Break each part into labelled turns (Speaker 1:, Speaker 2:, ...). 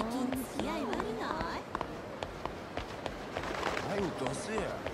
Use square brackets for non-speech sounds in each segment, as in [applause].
Speaker 1: 最近付き合い悪ない
Speaker 2: 早く出せや。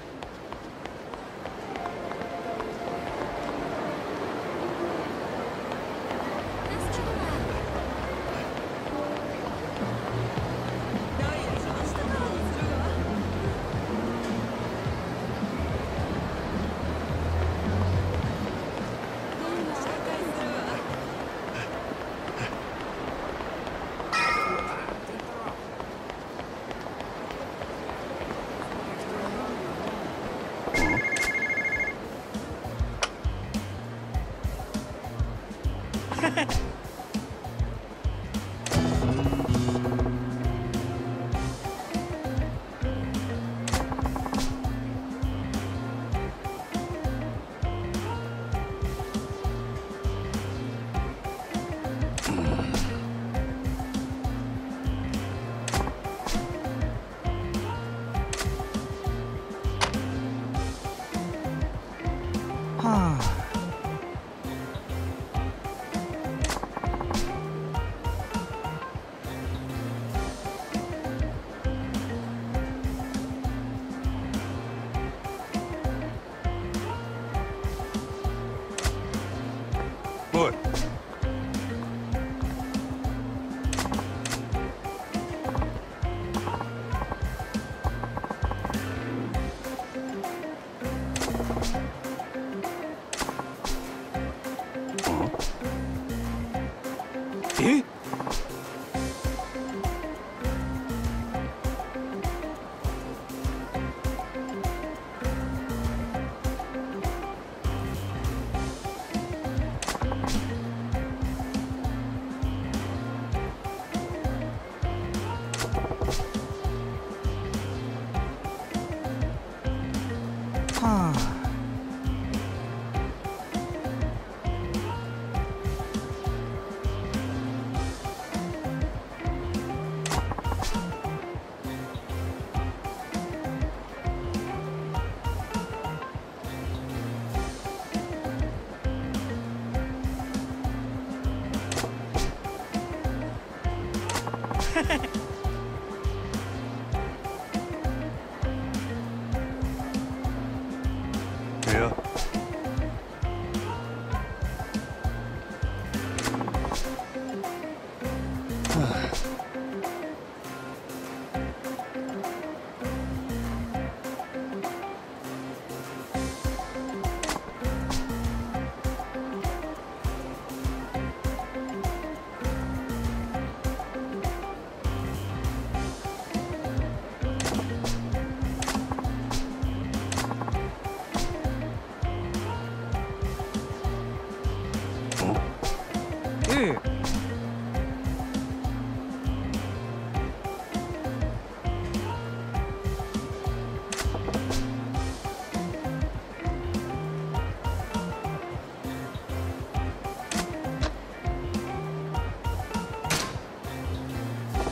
Speaker 3: え？っ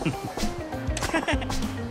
Speaker 3: あ
Speaker 2: いや
Speaker 3: えええええうん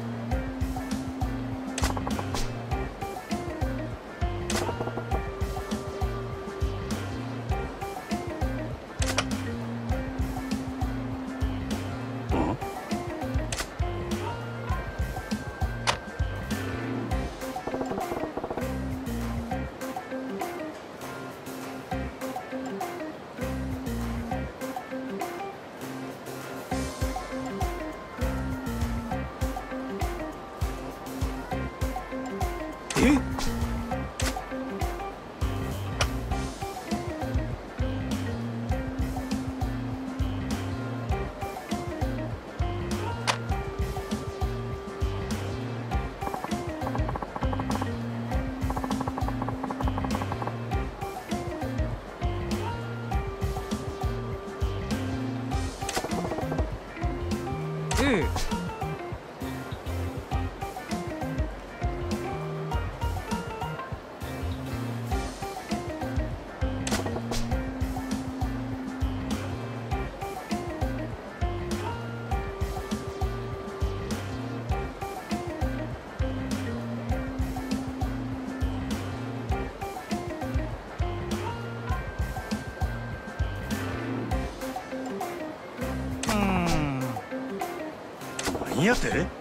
Speaker 3: って。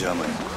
Speaker 3: 邪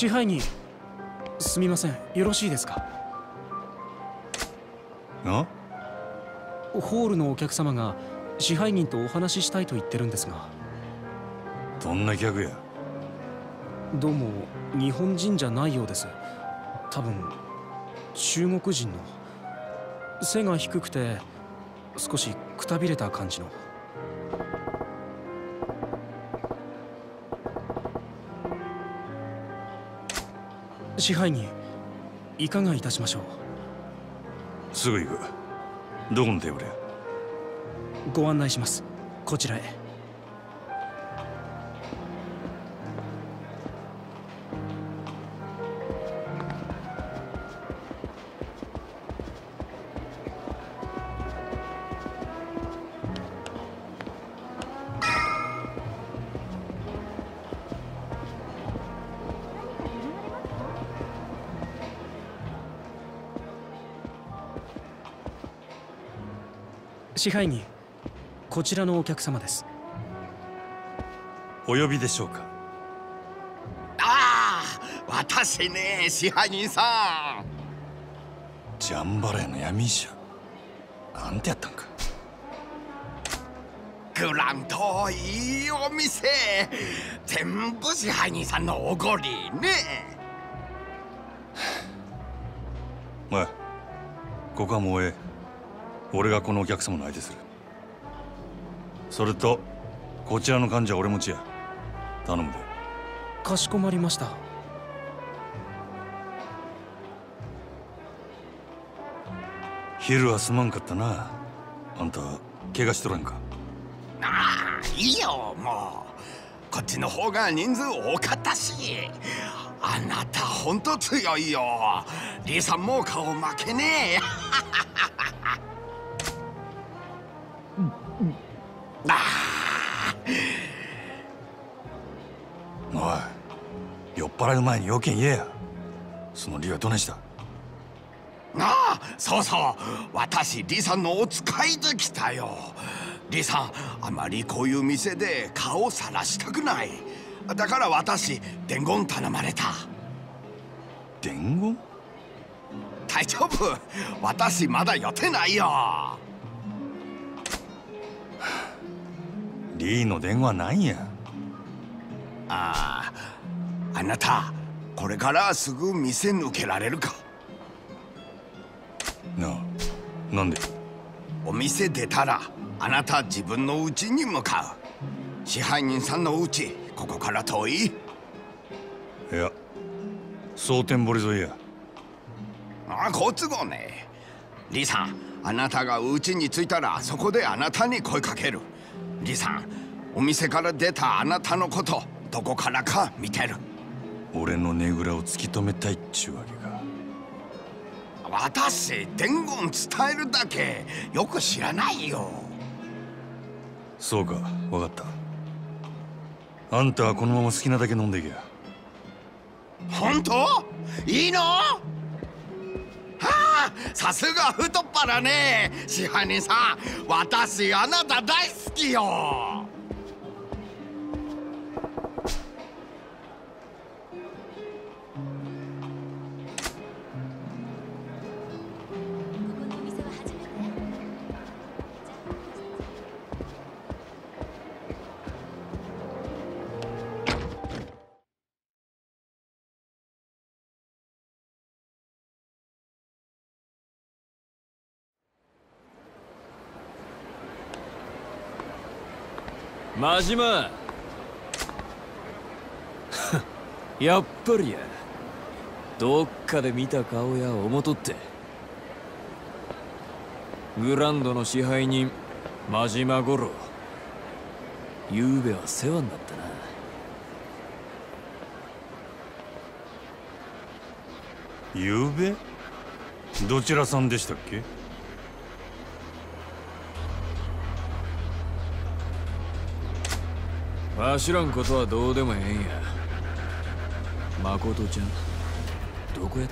Speaker 4: 支配人すみませんよろしいですか？
Speaker 3: あ？
Speaker 4: ホールのお客様が支配人とお話ししたいと言ってるんですが。
Speaker 3: どんな客や？
Speaker 4: どうも日本人じゃないようです。多分中国人の。背が低くて少しくたびれた感じの支配人いかがいたしましょう？
Speaker 3: すぐ行く。どこのテーブルや？
Speaker 4: ご案内します。こちらへ支配人こちらのお客様です。
Speaker 3: お呼びでしょうか？
Speaker 5: ああ私ね支配人さん。
Speaker 3: ジャンバラヤの闇医者。なんてやったんか。
Speaker 5: グランといいお店。全部支配人さんのおごりね。
Speaker 3: おいここはもうええ俺がこのお客様の相手する。それとこちらの患者は俺持ちや。頼むで。
Speaker 4: かしこまりました。
Speaker 3: 昼はすまんかったな。あんた怪我しとらんか？
Speaker 5: ああいいよもう。こっちの方が人数多かったし。あなたほんと強いよ。リーさんも顔負けねえ [laughs]
Speaker 3: い酔っ払う前に要件言えやその理由はどないした？
Speaker 5: ああそうそう私リさんのお使いで来たよ。リさんあまりこういう店で顔をさらしたくない。だから私伝言頼まれた。
Speaker 3: 伝言？
Speaker 5: 大丈夫。私まだ予定ないよ。
Speaker 3: リーの電話なんや。
Speaker 5: あああなたこれからすぐ店抜けられるか？
Speaker 3: なあなんで？
Speaker 5: お店出たらあなた自分の家に向かう。支配人さんの家ここから遠い？
Speaker 3: いや蒼天堀沿いや。
Speaker 5: ああ好都合ね。リさんあなたが家に着いたらそこであなたに声かける。リさんお店から出たあなたのことどこからか見てる
Speaker 3: 俺のねぐらを突き止めたいっちゅうわけか。
Speaker 5: 私伝言伝えるだけよく知らないよ。
Speaker 3: そうか分かった。あんたはこのまま好きなだけ飲んでいけや。
Speaker 5: 本当？いいの？はあさすが太っ腹ね。支配人さん私あなた大好きよ
Speaker 6: 真島。[laughs] やっぱりや。どっかで見た顔や思とって。グランドの支配人真島五郎。ゆうべは世話になったな。
Speaker 3: ゆうべ？どちらさんでしたっけ？
Speaker 6: わしらんことはどうでもええんや。誠ちゃんどこやっ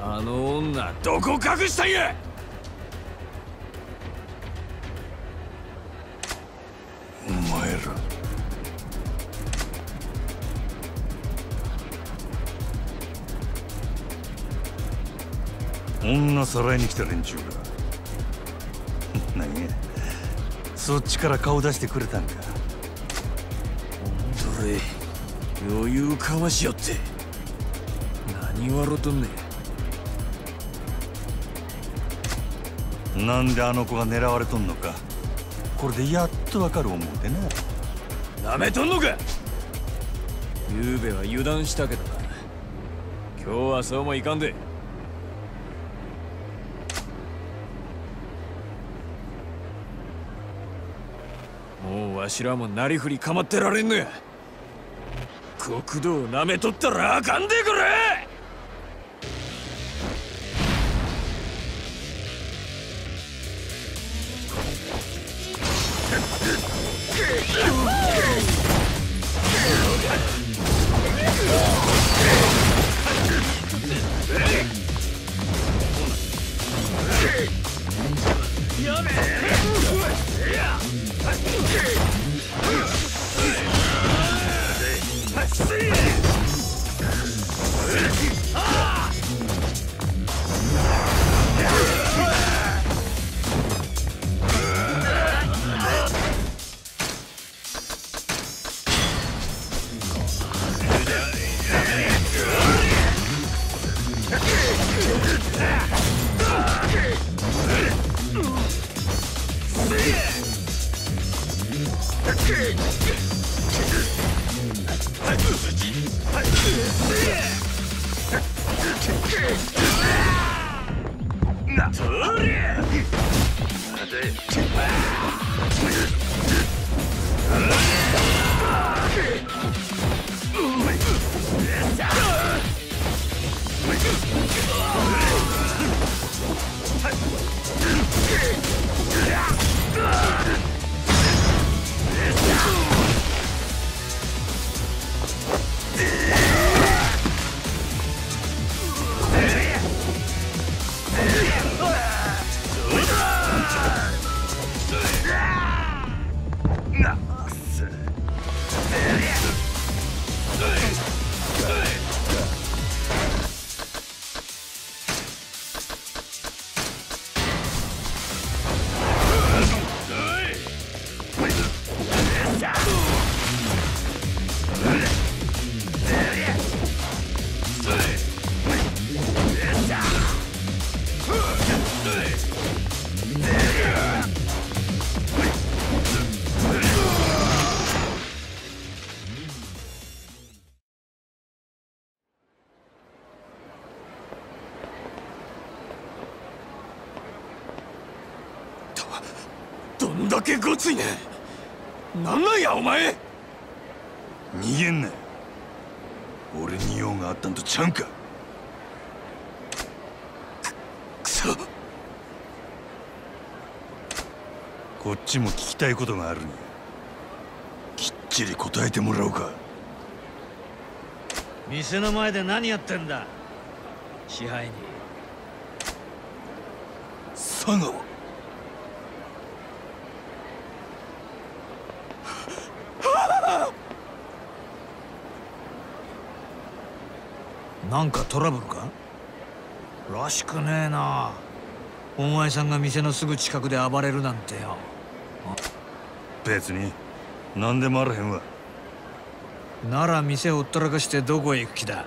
Speaker 6: た？あの女どこ隠したんや？
Speaker 3: お前ら。女さらいに来た連中が。そっちから顔出してくれたんか。
Speaker 6: どれ余裕かましよって。何笑とんねん。
Speaker 3: なんであの子が狙われとんのか。これでやっとわかる思うてな。
Speaker 6: なめとんのか。ゆうべは油断したけどな。今日はそうもいかんでしらもなりふり構ってられんのや。国道なめとったらあかんでこれ
Speaker 7: ついねんなんなんやお前。
Speaker 3: 逃げんな俺に用があったんとちゃうんか。
Speaker 7: くそ。
Speaker 3: こっちも聞きたいことがあるんや。きっちり答えてもらおうか。
Speaker 6: 店の前で何やってんだ。支配人。
Speaker 3: 佐川
Speaker 6: なんかトラブルか？らしくねえな。お前さんが店のすぐ近くで暴れるなんてよ。
Speaker 3: 別に何でもあらへんわ。
Speaker 6: なら店ほったらかしてどこへ行く気だ？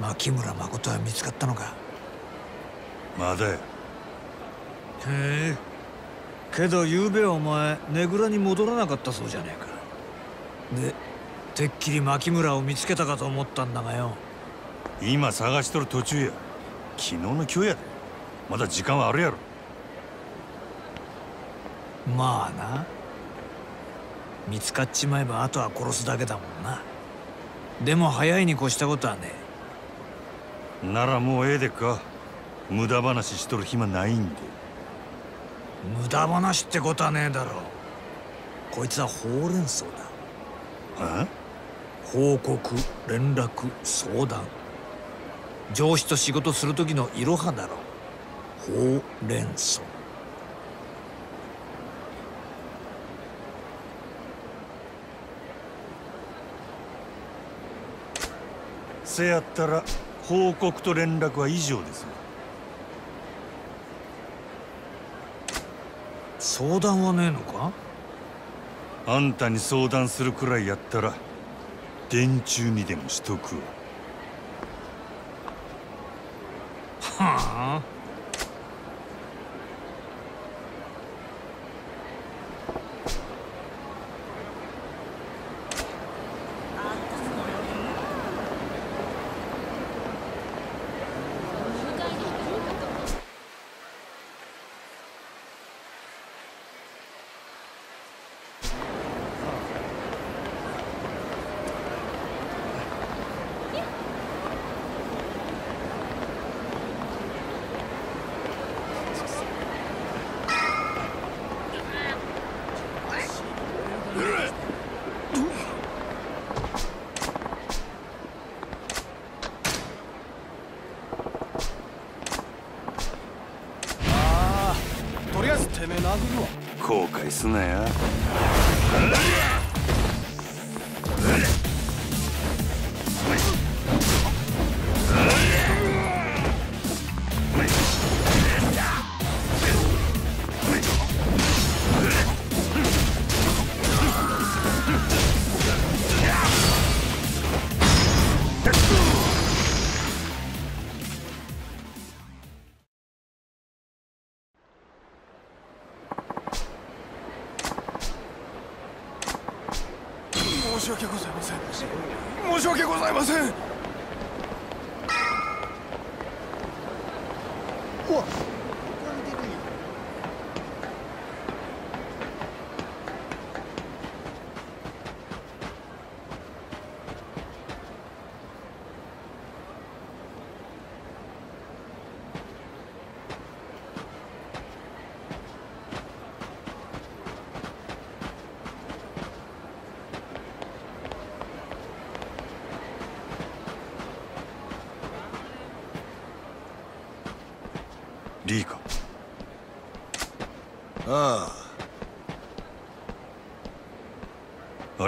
Speaker 6: 牧村誠は見つかったのか？
Speaker 3: まだや。
Speaker 6: へえ。けど昨べお前ねぐらに戻らなかったそうじゃねえか。でてっきり牧村を見つけたかと思ったんだがよ。
Speaker 3: 今探しとる途中や。昨日の今日やで。まだ時間はあるやろ。
Speaker 6: まあな。見つかっちまえばあとは殺すだけだもんな。でも早いに越したことはね
Speaker 3: ならもうええでっか。無駄話しとる暇ないんで。
Speaker 6: 無駄話ってことはねえだろこいつはほうれん草だ。
Speaker 3: あ？
Speaker 6: 報告連絡相談。上司と仕事する時のいろはだろほう。れん草
Speaker 3: せやったら報告と連絡は以上です。
Speaker 6: 相談はねえのか？
Speaker 3: あんたに相談するくらいやったら電柱にでもしとくわ
Speaker 6: はあ
Speaker 8: 迎えに行くよ
Speaker 4: とりあえずてめえ殴るわ
Speaker 3: 後悔すなよ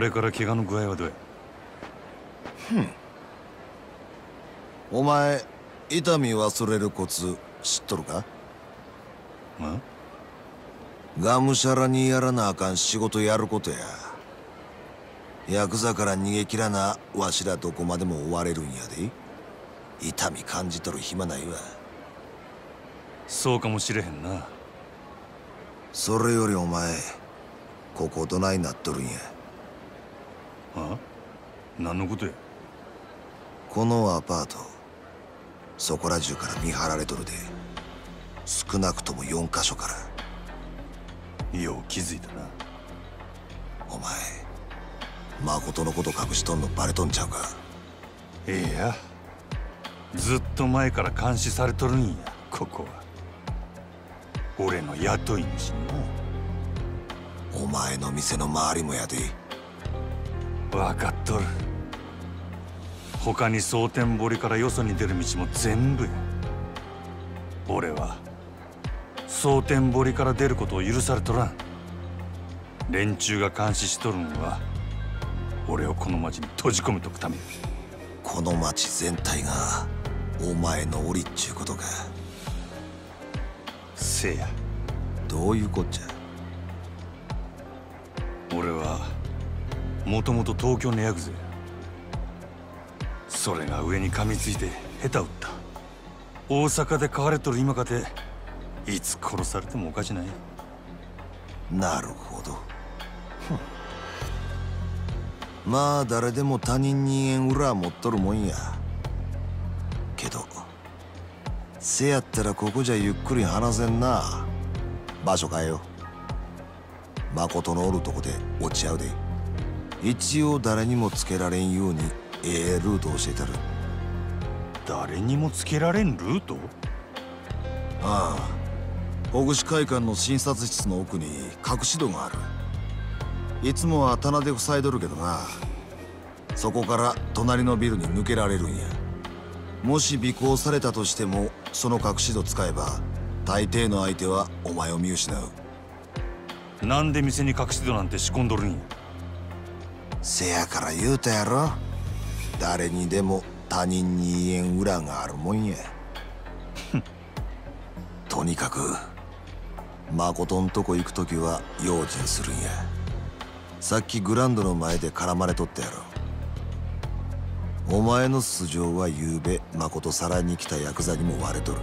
Speaker 3: れから怪我の具合はどうや？
Speaker 9: お前痛み忘れるコツ知っとるか？
Speaker 3: ん
Speaker 9: がむしゃらにやらなあかん仕事やることや。ヤクザから逃げ切らなわしらどこまでも追われるんやで。痛み感じとる暇ないわ。
Speaker 3: そうかもしれへんな。
Speaker 9: それよりお前ここどないなっとるんや？
Speaker 3: あ？何のことや？
Speaker 9: このアパートそこら中から見張られとるで。少なくとも4カ所から。
Speaker 3: よう気づいたな。
Speaker 9: お前誠のこと隠しとんのバレとんちゃうか？
Speaker 3: ええや。ずっと前から監視されとるんやここは。俺の雇い主に
Speaker 9: お前の店の周りもやで。
Speaker 3: な分かっとる。他に蒼天堀からよそに出る道も全部や。俺は蒼天堀から出ることを許されとらん。連中が監視しとるんは俺をこの町に閉じ込めとくためや。
Speaker 9: この町全体がお前の檻っちゅうことか。
Speaker 3: せや。
Speaker 9: どういうこっちゃ？
Speaker 3: もともと東京のヤクザやそれが上に噛みついて下手打った。大阪で飼われとる今かていつ殺されてもおかしない。
Speaker 9: なるほど。まあ誰でも他人に縁裏は持っとるもんや。けどせやったらここじゃゆっくり話せんな。場所変えよう。誠のおるとこで落ち合うで。一応誰にもつけられんようにええルート教えたる。
Speaker 3: 誰にもつけられんルート？
Speaker 9: ああ。ほぐし会館の診察室の奥に隠し戸がある。いつもは棚で塞いどるけどな。そこから隣のビルに抜けられるんや。もし尾行されたとしてもその隠し戸使えば大抵の相手はお前を見失う。
Speaker 3: なんで店に隠し戸なんて仕込んどるんや？
Speaker 9: せやから言うたやろ。誰にでも他人に言えん裏があるもんや。[laughs] とにかく誠んとこ行く時は用心するんや。さっきグランドの前で絡まれとったやろ。お前の素性は昨べ誠さらに来たヤクザにも割れとる。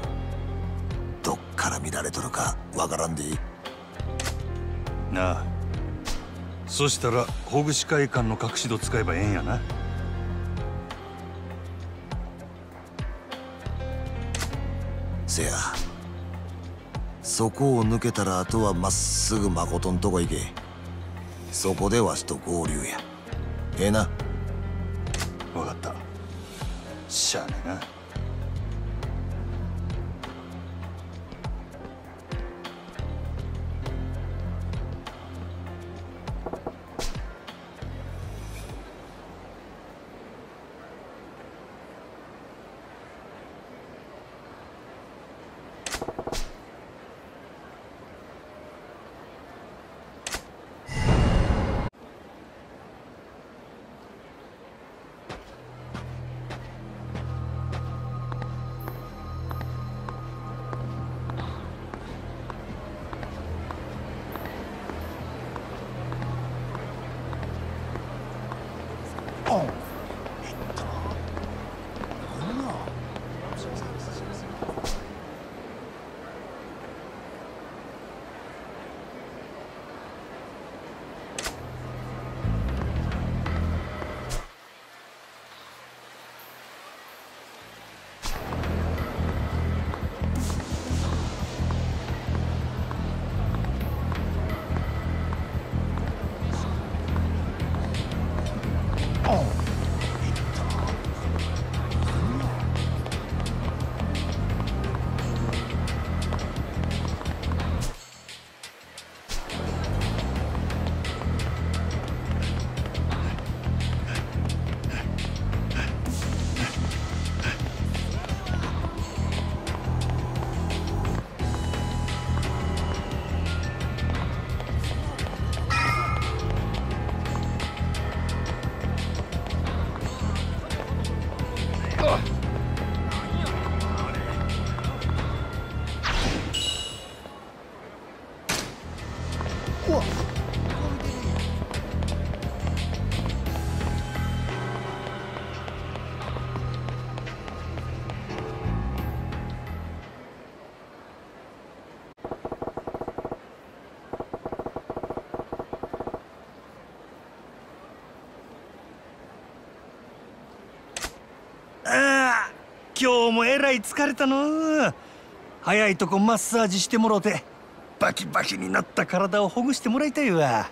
Speaker 9: どっから見られとるかわからんでいい。
Speaker 3: なあそしたらほぐし会館の隠し戸使えばええんやな。
Speaker 9: せや。そこを抜けたらあとはまっすぐ誠んとこ行け。そこでわしと合流や。ええな。
Speaker 3: 分かった。しゃあねえない疲れたの。早いとこマッサージしてもろてバキバキになった体をほぐしてもらいたいわ。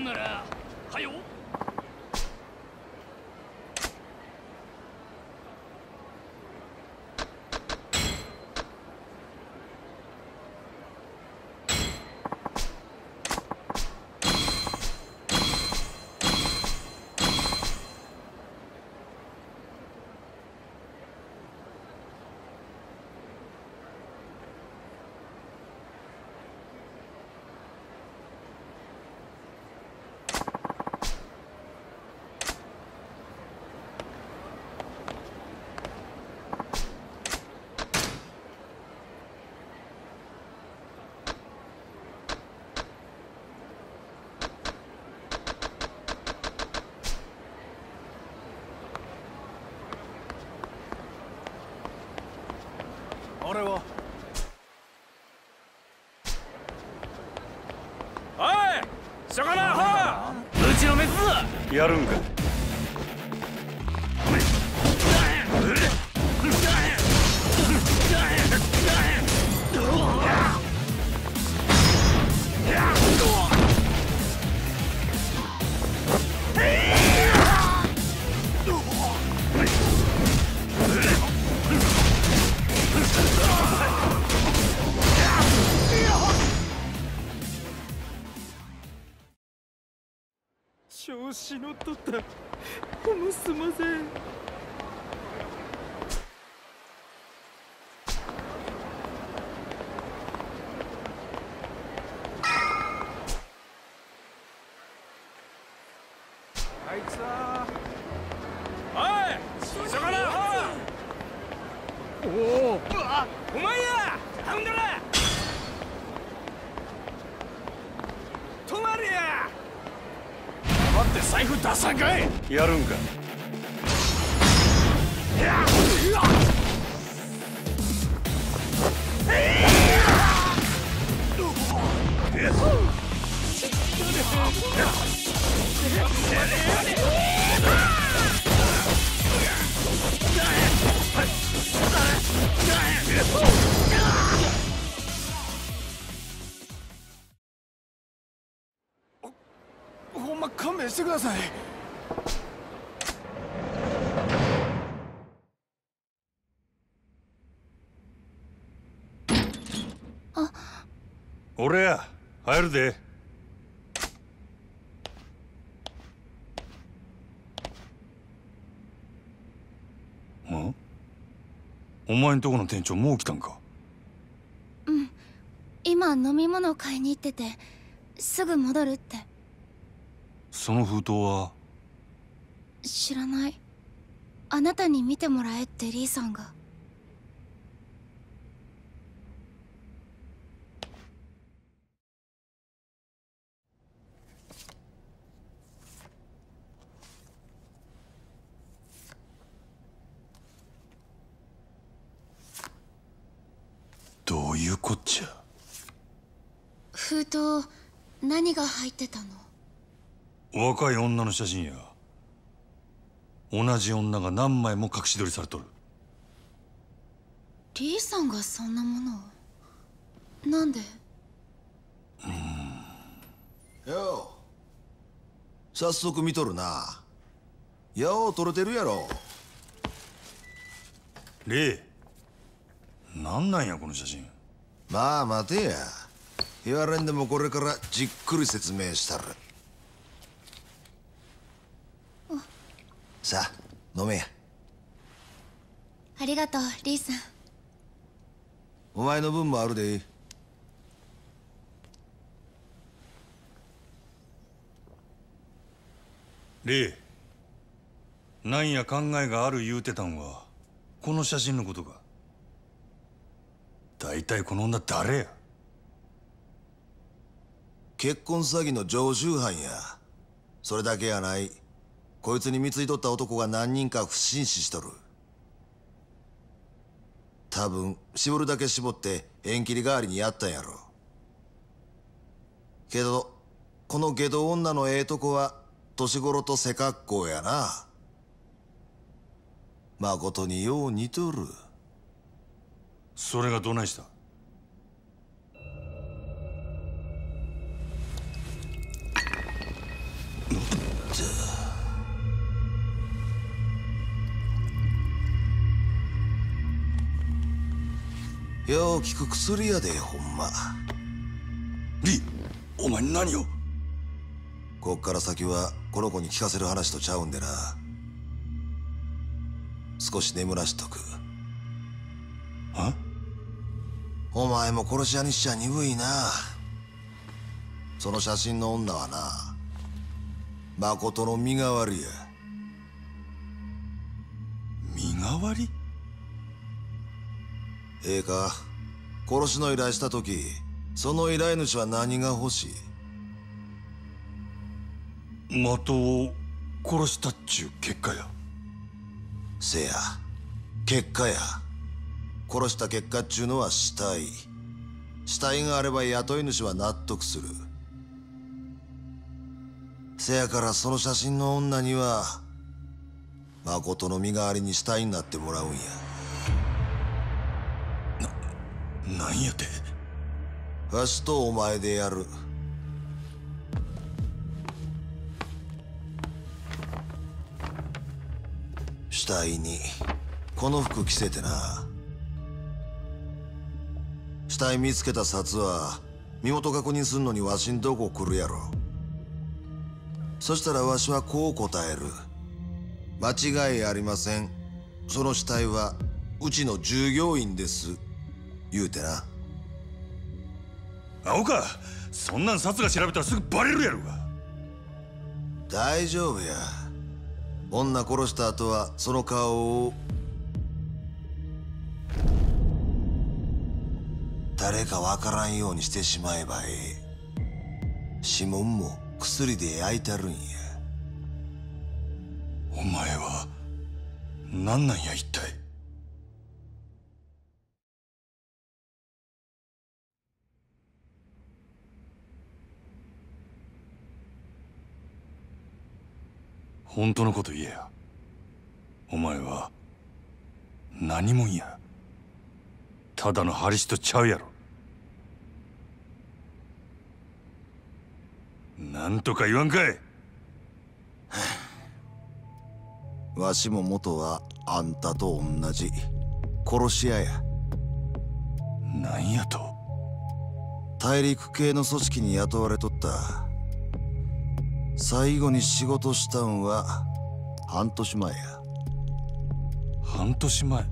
Speaker 8: ん
Speaker 7: ならはよ
Speaker 3: 俺は
Speaker 7: おいそこなほうちのメス
Speaker 3: やるんか
Speaker 7: 待って財布出さんかい。
Speaker 3: やるんか [laughs]
Speaker 7: してください。
Speaker 3: 俺や入るで。ん？お前んとこの店長もう来たんか？
Speaker 8: 今飲み物買いに行っててすぐ戻るって
Speaker 3: その封筒は？
Speaker 8: 知らない。あなたに見てもらえってリーさんが。
Speaker 3: どういうこっちゃ？
Speaker 8: 封筒何が入ってたの？
Speaker 3: 若い女の写真や。同じ女が何枚も隠し撮りされとる。
Speaker 8: リーさんがそんなものを？なんで？
Speaker 9: よう。早速見とるな。よう撮れてるやろ。
Speaker 3: レイ。なんなんやこの写真。
Speaker 9: まあ待てや。言われんでもこれからじっくり説明したるさあ飲めや。
Speaker 8: ありがとうリーさん。
Speaker 9: お前の分もあるで
Speaker 3: レイなんや考えがある言うてたんはこの写真のことか。大体この女誰や？
Speaker 9: 結婚詐欺の常習犯や。それだけやないこいつに貢いとった男が何人か不審死しとる。多分絞るだけ絞って縁切り代わりにやったんやろ。けどこの下道女のええとこは年頃と背格好やな。まことによう似とる。
Speaker 3: それがどないした？
Speaker 9: よう効く薬やでほんま。
Speaker 3: リお前何を？
Speaker 9: こっから先はこの子に聞かせる話とちゃうんでな。少し眠らしとく。
Speaker 3: は
Speaker 9: お前も殺し屋にしちゃ鈍いな。その写真の女はな誠の身代わりや。
Speaker 3: 身代わり？
Speaker 9: ええか。殺しの依頼した時その依頼主は何が欲しい？
Speaker 3: 的を殺したっちゅう結果や。
Speaker 9: せや。結果や。殺した結果っちゅうのは死体。死体があれば雇い主は納得する。せやからその写真の女には誠の身代わりに死体になってもらうんや
Speaker 3: なんやて？
Speaker 9: わしとお前でやる。死体に。この服着せてな。死体見つけた札は身元確認すんのにわしんとこ来るやろ。そしたらわしはこう答える。間違いありません。その死体はうちの従業員です。言うてな。
Speaker 3: 青かそんなん札が調べたらすぐバレるやろが。
Speaker 9: 大丈夫や。女殺した後はその顔を誰かわからんようにしてしまえばええ。指紋も薬で焼いたるんや。
Speaker 3: お前は何なんや一体本当のこと言えや。お前は何もん。やただのハリスとちゃうやろ。なんとか言わんかい。
Speaker 9: わしも元はあんたと同じ。殺し屋や。
Speaker 3: なんやと。
Speaker 9: 大陸系の組織に雇われとった最後に仕事したんは半年前や。
Speaker 3: 半年前？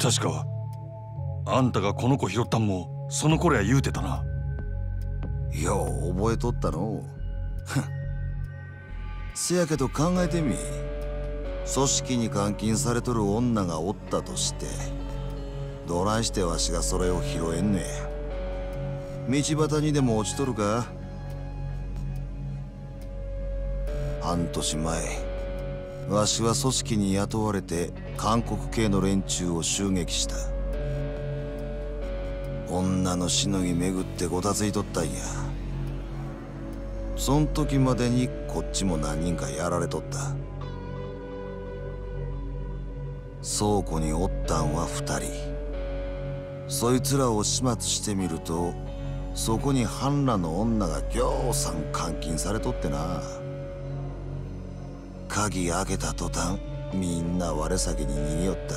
Speaker 3: 確かあんたがこの子拾ったんもその頃や言うてたな。
Speaker 9: よう覚えとったの。せやけど考えてみ。組織に監禁されとる女がおったとしてどないしてわしがそれを拾えんねん道端にでも落ちとるか？半年前わしは組織に雇われて韓国系の連中を襲撃した。女のしのぎ巡ってごたついとったんや。そん時までにこっちも何人かやられとった。倉庫におったんは二人。そいつらを始末してみるとそこに半裸の女がぎょうさん監禁されとってな。鍵開けた途端みんな我先に逃げよった。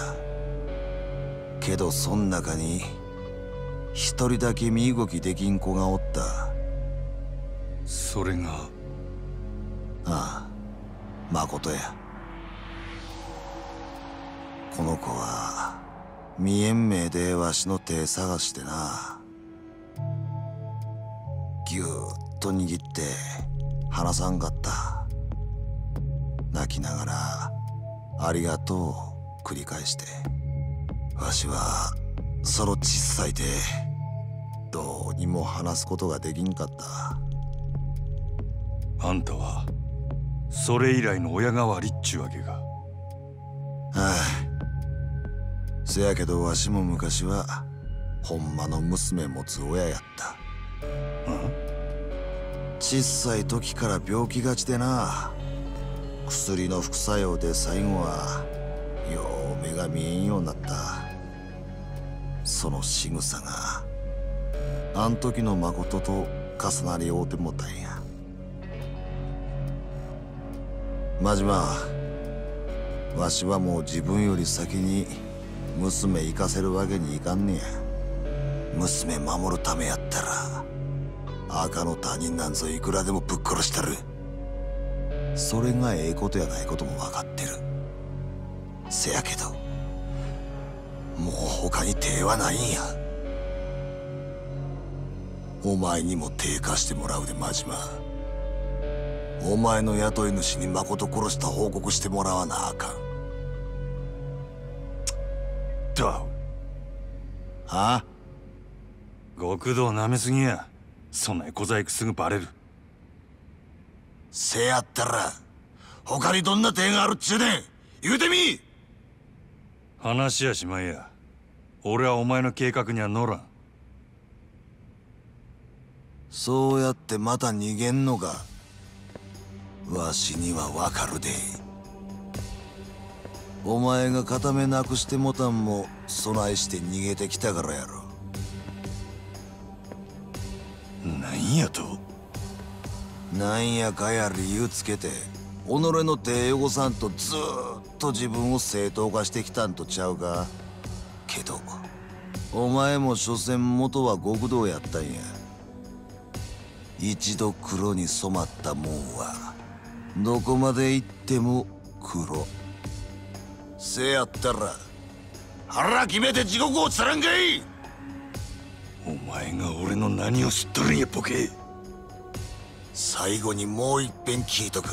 Speaker 9: けどそん中に一人だけ身動きできん子がおった。
Speaker 3: それが
Speaker 9: ああ誠や。この子は見えんめでわしの手探してな。ぎゅーっと握って離さんかっきながら「ありがとう」繰り返して。わしはその小さい手どうにも話すことができんかった。
Speaker 3: あんたはそれ以来の親代わりっちゅうわけか。
Speaker 9: ああせやけどわしも昔はほんまの娘持つ親やった。小さい時から病気がちでな薬の副作用で最後はよう目が見えんようになった。その仕草があん時の誠と重なり合うてもたんや。真島わしはもう自分より先に娘行かせるわけにいかんねや。娘守るためやったら赤の他人なんぞいくらでもぶっ殺したる。それがええことやないことも分かってる。せやけどもう他に手はないんや。お前にも手貸してもらうで真島。お前の雇い主に誠殺した報告してもらわなあかん。
Speaker 3: だ
Speaker 9: はあ？
Speaker 3: 極道なめすぎや。そんな小細工すぐバレる
Speaker 9: せやったら他にどんな手があるっちゅうねん。言うてみ。
Speaker 3: 話やしまいや。俺はお前の計画には乗らん。
Speaker 9: そうやってまた逃げんのかわしにはわかるで。お前が片目なくしてもたんも備えして逃げてきたからやろ。
Speaker 3: なんやと？
Speaker 9: なんやかや理由つけて己の手汚さんとずっと自分を正当化してきたんとちゃうかけどお前も所詮元は極道やったんや。一度黒に染まったもんはどこまで行っても黒。せやったら腹決めて地獄をつらんかい
Speaker 3: お前が俺の何を知っとるんやボケ。
Speaker 9: 最後にもう一遍聞いとく。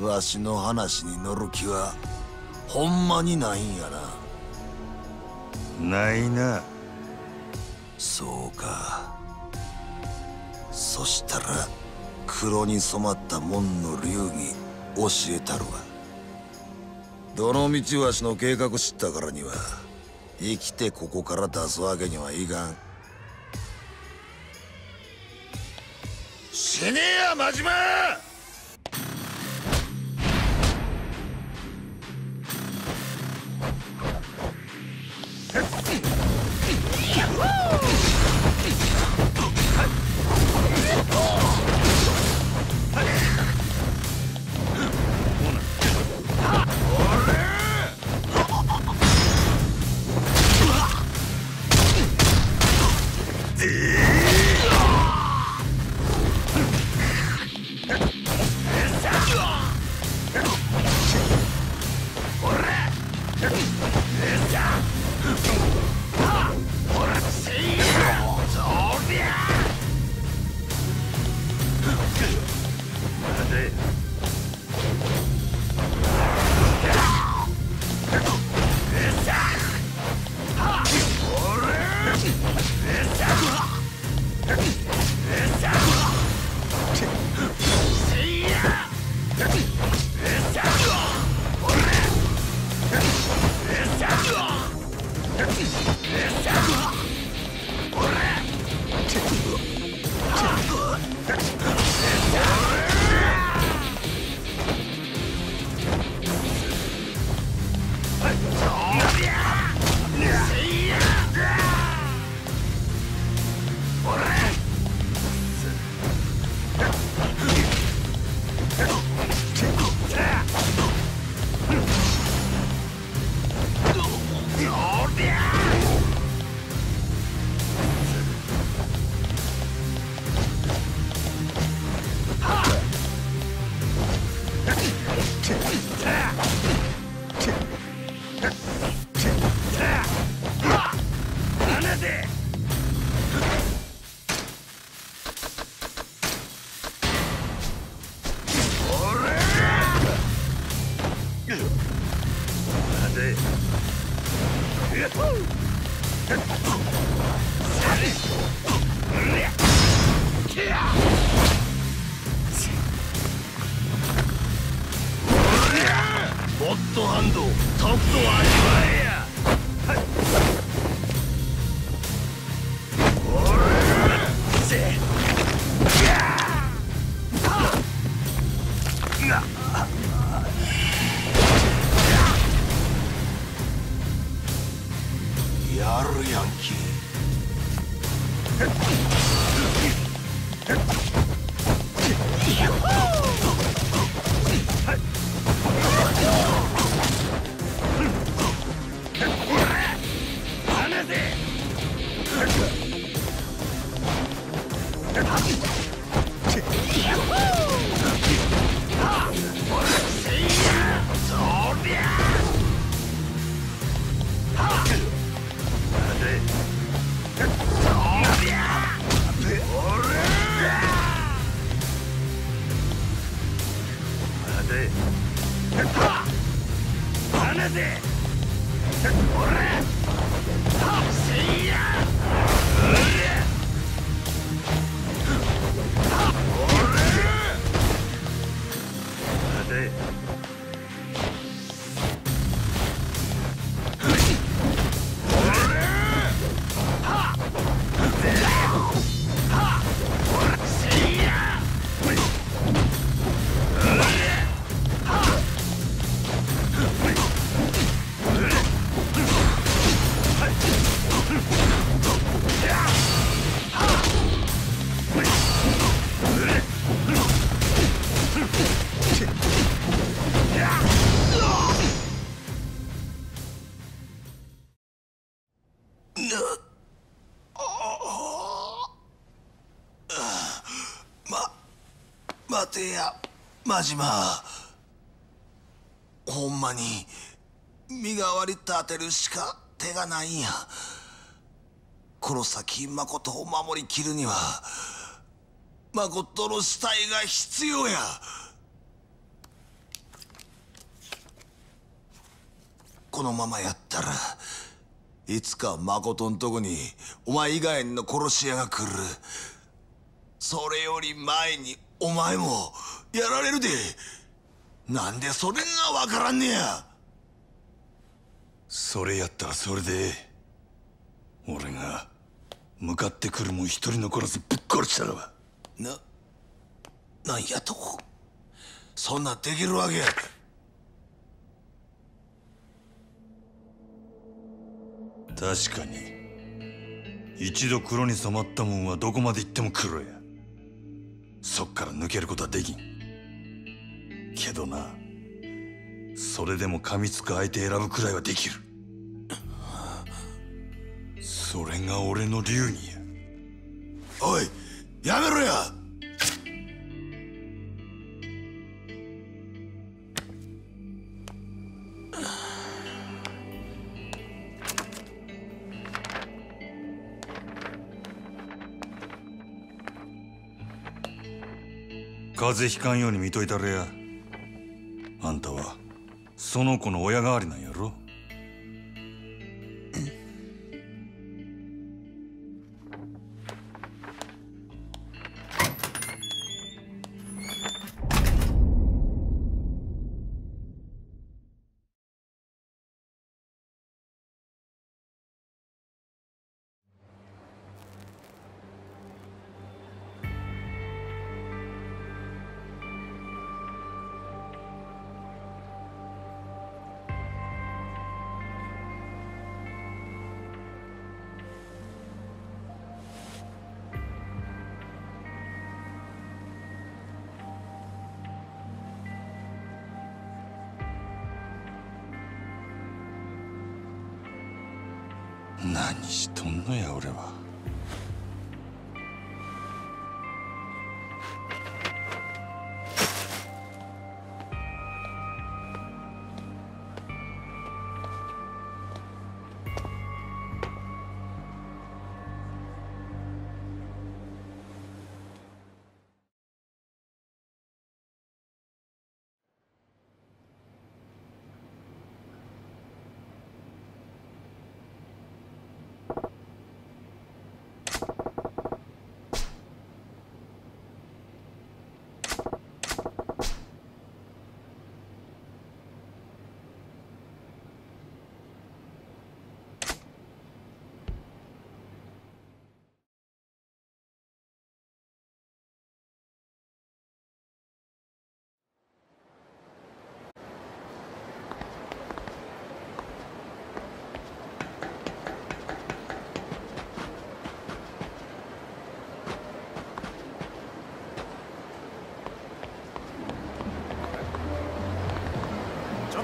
Speaker 9: わしの話に乗る気はほんまにないんやな。
Speaker 3: ないな。
Speaker 9: そうか。そしたら黒に染まった門の流儀教えたるわ。どの道わしの計画知ったからには生きてここから出すわけにはいかん死ねや真島！
Speaker 10: ッドハンドとくと味わえや
Speaker 9: や。てや真島。ほんまに身代わり立てるしか手がないんや。黒崎誠を守りきるには誠の死体が必要や。このままやったらいつか誠んとこにお前以外の殺し屋が来る。それより前にお前もやられるで。なんでそれがわからんねや。
Speaker 3: それやったらそれでええ俺が向かってくるもん一人残らずぶっ殺したらば。
Speaker 9: ななんやとそんなできるわけ
Speaker 3: 確かに。一度黒に染まったもんはどこまで行っても黒やそっから抜けることはできん。けどなそれでも噛みつく相手選ぶくらいはできる。それが俺の流儀や。
Speaker 9: おいやめろや！
Speaker 3: 風邪ひかんように見といたれや。あんたはその子の親代わりなんやろ？何しとんのや俺は。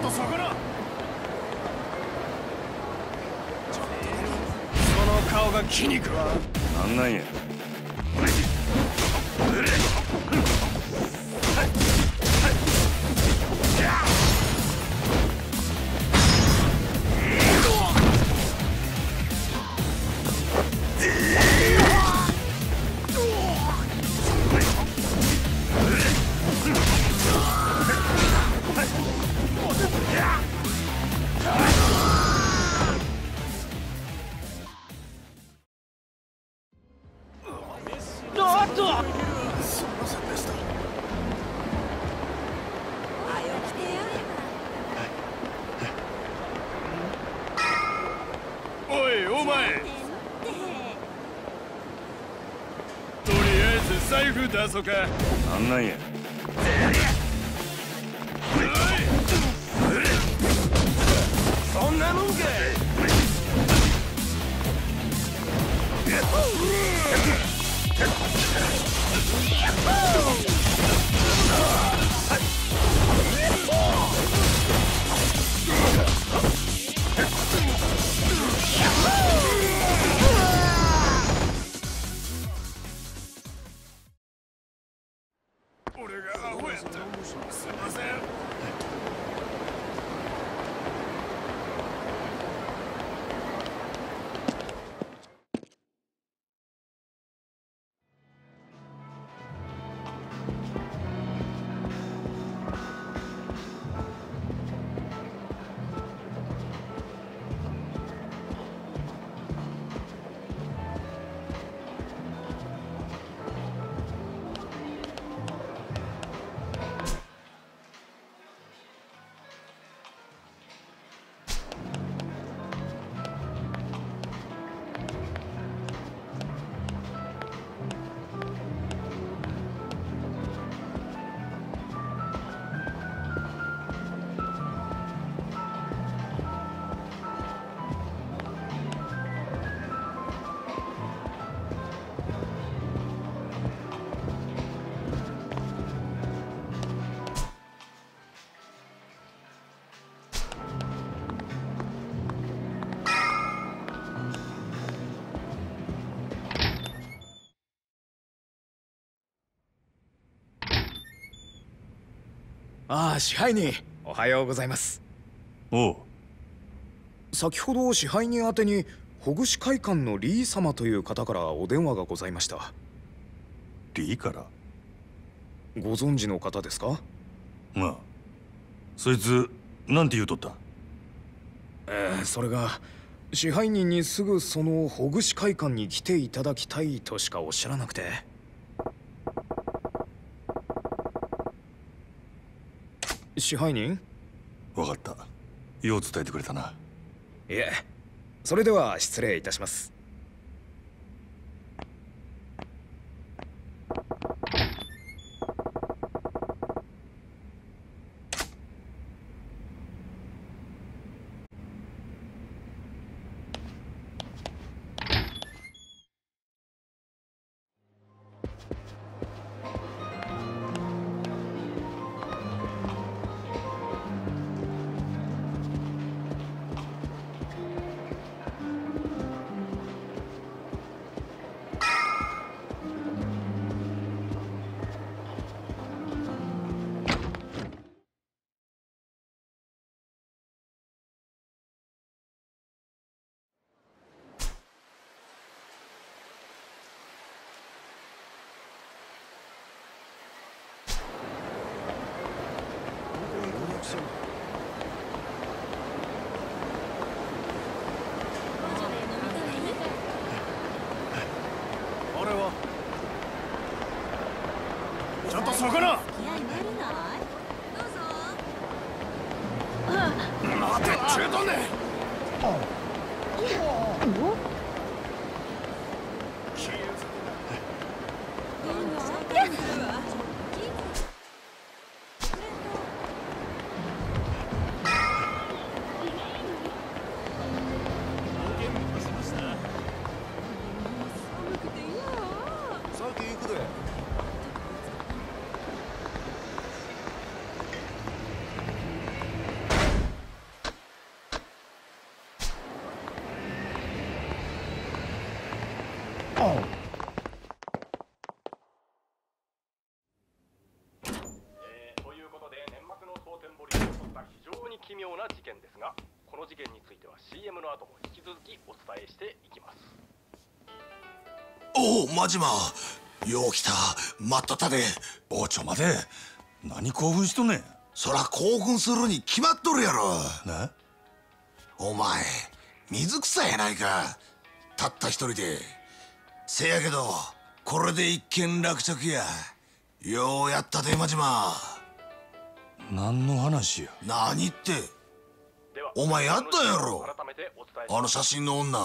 Speaker 7: とそこのその顔が気に食わ
Speaker 3: なんなんや
Speaker 7: 財
Speaker 4: 支配人。おはようございます。
Speaker 3: おう。
Speaker 4: 先ほど支配人宛てにほぐし会館のリー様という方からお電話がございました。
Speaker 3: リーから？
Speaker 4: ご存知の方ですか？
Speaker 3: まあそいつなんて言うとった？
Speaker 4: ええそれが支配人にすぐそのほぐし会館に来ていただきたいとしかおっしゃらなくて支配人？
Speaker 3: わかった。よう伝えてくれたな。い
Speaker 4: え。それでは失礼いたします
Speaker 11: 奇妙な事件ですがこの事件については CM の後も引き続きお伝えしていきます。
Speaker 9: おおマジマよう来た。待っとったで。
Speaker 3: おちょ待て何興奮しとんねん。
Speaker 9: そら興奮するに決まっとるやろ。
Speaker 3: な
Speaker 9: お前水草やないか。たった一人で。せやけどこれで一件落着や。ようやったでマジマ
Speaker 3: 何の話や？
Speaker 9: 何って？お前やったやろ。あの写真の女。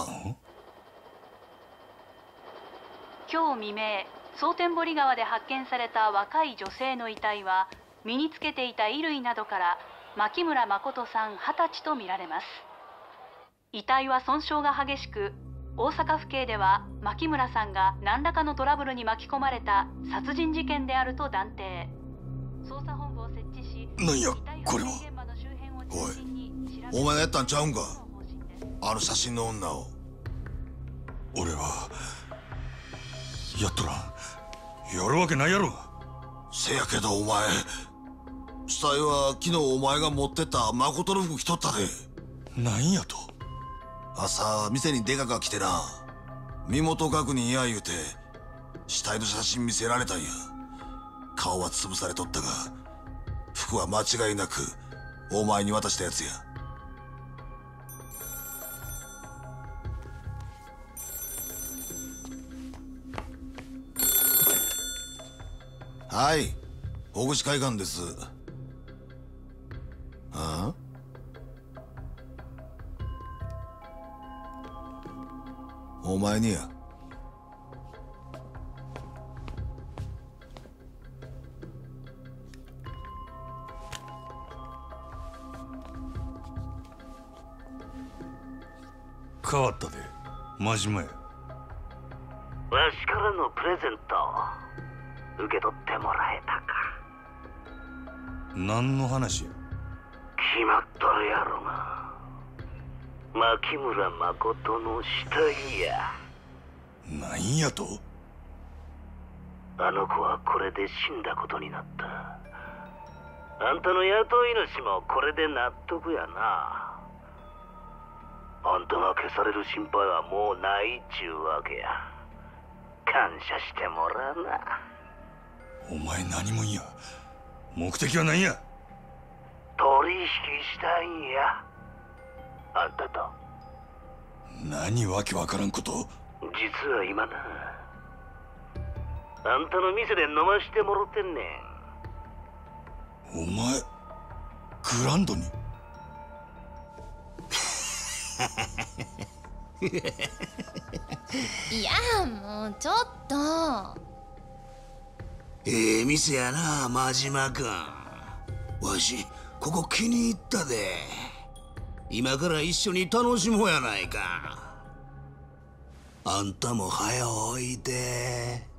Speaker 12: 今日未明蒼天堀川で発見された若い女性の遺体は身につけていた衣類などから牧村誠さん二十歳とみられます。遺体は損傷が激しく大阪府警では牧村さんが何らかのトラブルに巻き込まれた殺人事件であると断定。捜査本部
Speaker 9: なんやこれは。おいお前がやったんちゃうんか？あの写真の女を。
Speaker 3: 俺はやっとらん。やるわけないやろ。
Speaker 9: せやけどお前死体は昨日お前が持ってった誠の服着とったで。
Speaker 3: なんやと？
Speaker 9: 朝店にデカが来てな身元確認や言うて死体の写真見せられたんや。顔は潰されとったが服は間違いなくお前に渡したやつや。はい。大口海岸です。ああ？お前にや。
Speaker 3: 変わったで。真島や
Speaker 13: わしからのプレゼント。受け取ってもらえたか。
Speaker 3: 何の話や。
Speaker 13: 決まっとるやろが牧村誠の死体や。
Speaker 3: なんやと。
Speaker 13: あの子はこれで死んだことになった。あんたの雇い主もこれで納得やなあんたが消される心配はもうないっちゅうわけや。感謝してもらうな。
Speaker 3: お前何もんや目的は何や？
Speaker 13: 取引したいんや。あんたと。
Speaker 3: 何わけわからんこと？
Speaker 13: 実は今な。あんたの店で飲ましてもろてんね
Speaker 3: ん。お前グランドに？[laughs]
Speaker 8: いやもうちょっと。
Speaker 9: ええ店やな真島君。わしここ気に入ったで。今から一緒に楽しもうやないか。あんたも早おいで。